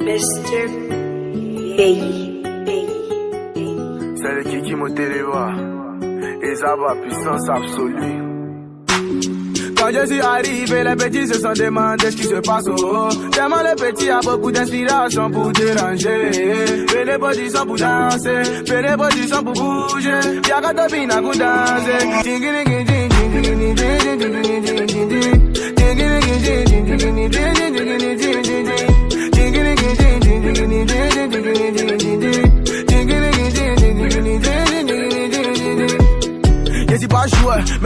Mr. Baby. C'est le Kiki Moteleva. Et ça va, puissance absolue. Quand je suis arrivé, les petits se sont demandé ce qui se passe au haut. Tellement les petits a beaucoup d'inspiration pour déranger. Fais les positions pour danser, fais les positions pour bouger. Y'a qu'à topina pour danser. N'hésite pas à jouer,